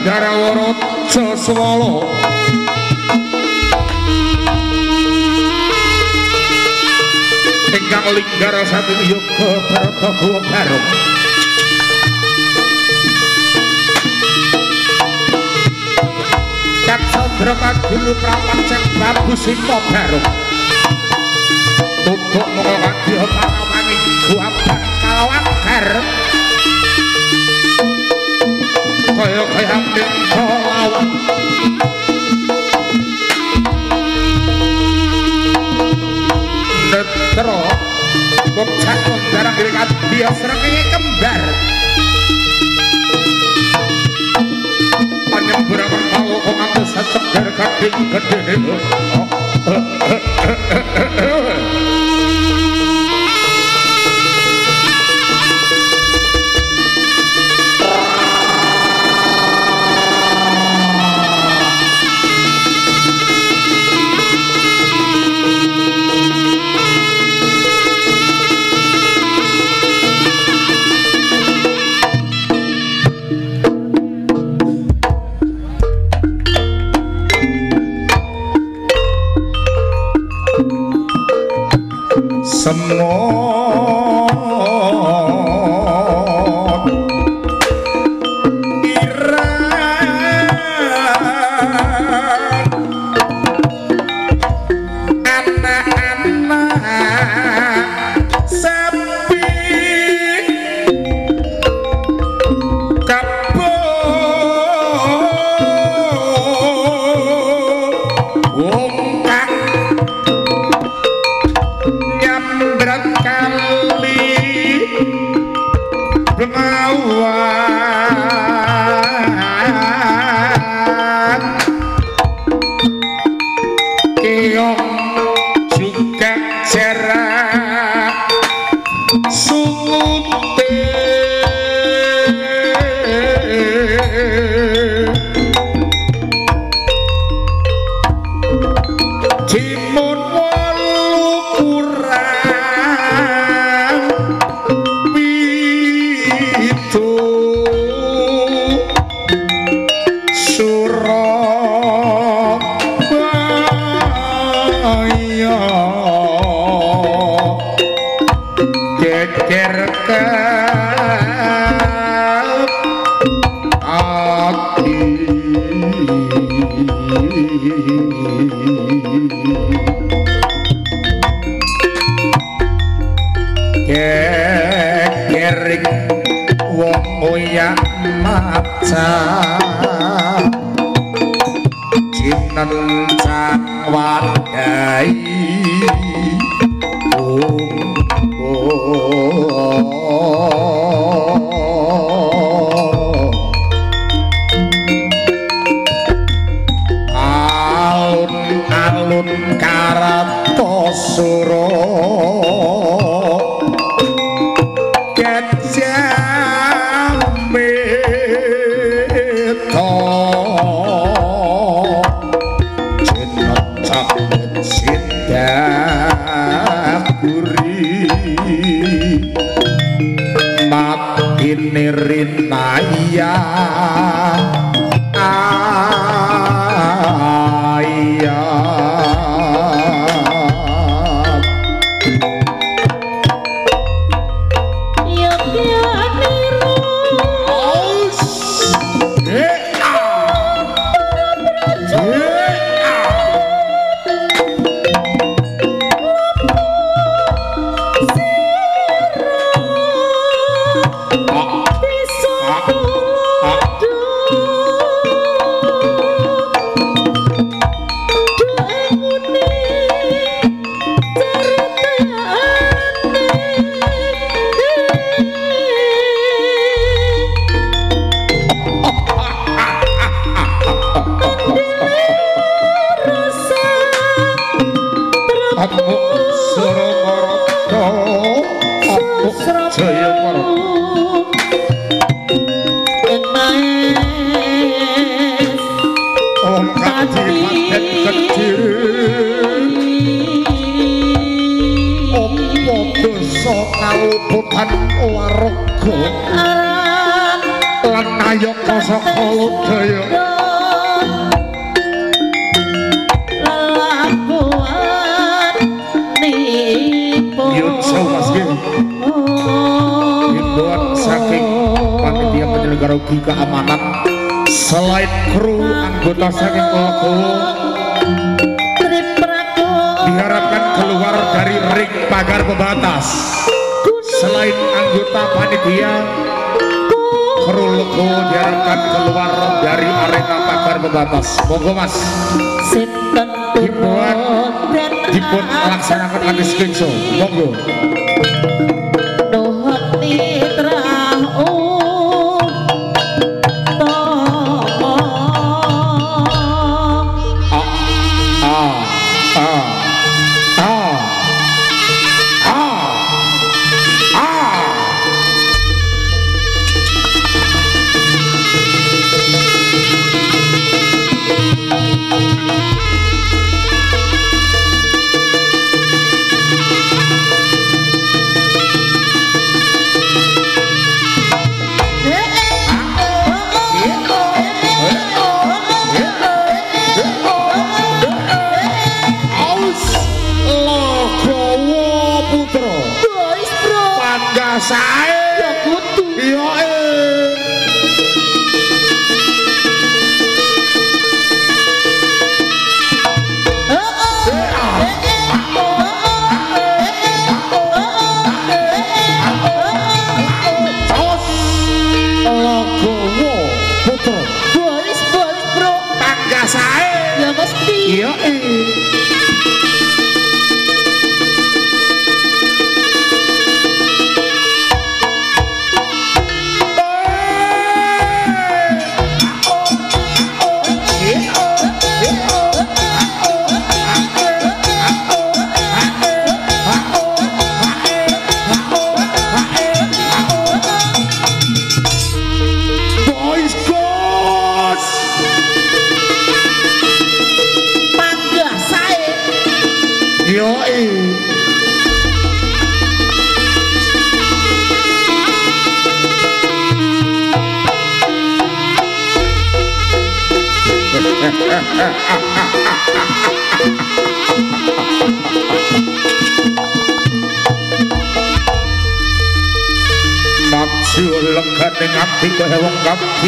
Gandarawara Jaswala ingkang linggar satu yoga Barata Kat Sandra Kagulu Prapancen Babu Sita Barung Tutuk moko kadya panawangi guapan kalawan gar Kaya kaya lawan Netra Bocah kondarang diri kadya srengenge kembar Panyembura pertawa kok ngantos segar kading gedhe semot Abdullahi kaluputan waraga lan ayaka saka ludaya Mas. Himbauan saking panitia penyelenggara ugi keamanan. Selain kru anggota saking tripraku diharapkan keluar dari ring pagar pembatas selain anggota panitia kru Legowo diharapkan keluar dari arena pagar pembatas. Monggo mas. Himbauan dan dipun laksanakan kanthi sketsa monggo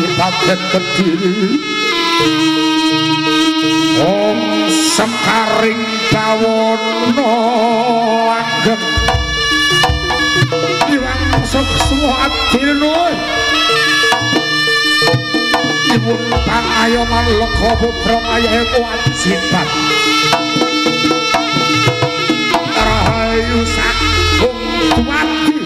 kaki padet kediri Om sekaring bawono langgeng Iwang semua adilno Ibu pangayoman loko putra ayahe kuat sifat Rahayu sakung kuati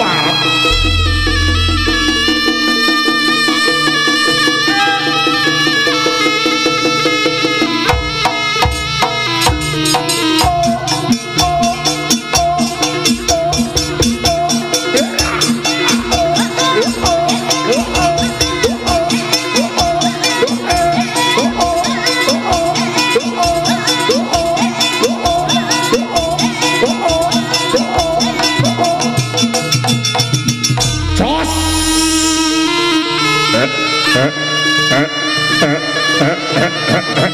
papo. Ha, ha, ha.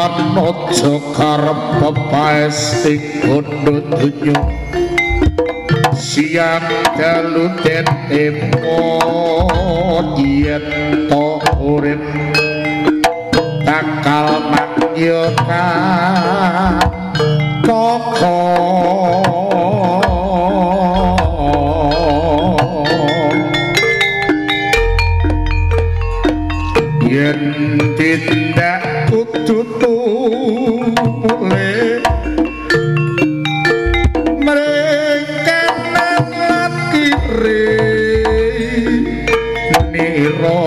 Lan aja karep pepaesting bondo dunyo siang dalu den emo yen to urip. Bakal mangyokan koko yen tindak kudu niro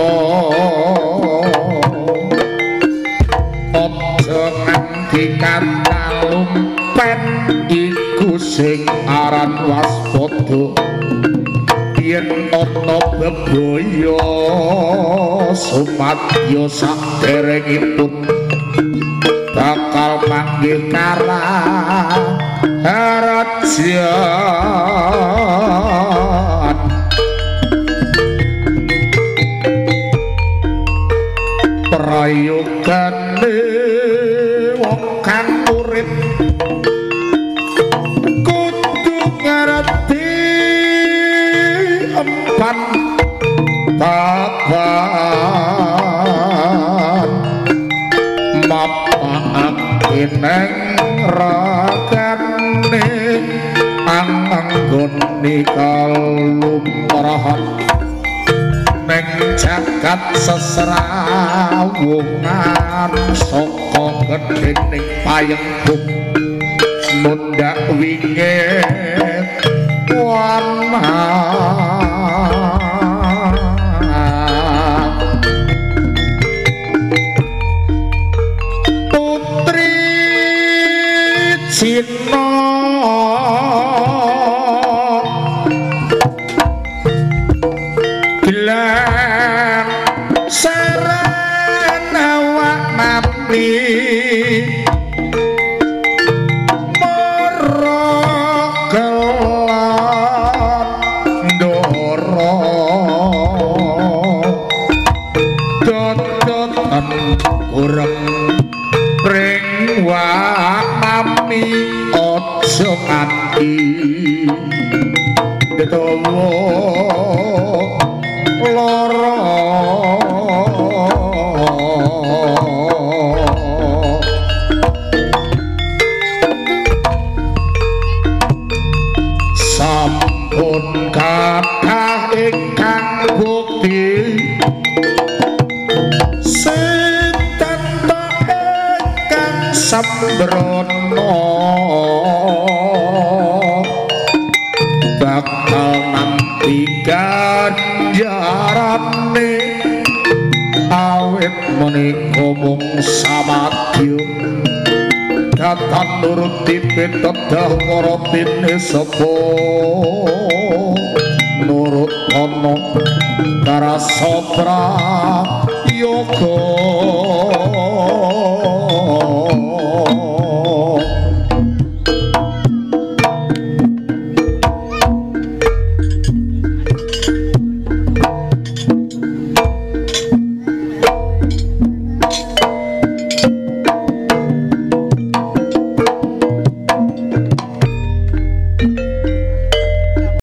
ojo nganti kata lumpen iku sing aran waspada. Yen ana bebaya sumadya saderengipun bakal manggih karang harajan neng ragane anggone kalumrahan neng jagat sesrawungan saka gedhening payembung mundak wingit warna nganti dawa lara sampun kathah ingkang bukti. Setanto ingkang sembrono menika mung samadya katan nuruti pitedah para tine sapa? Nurut ana karasa prayoga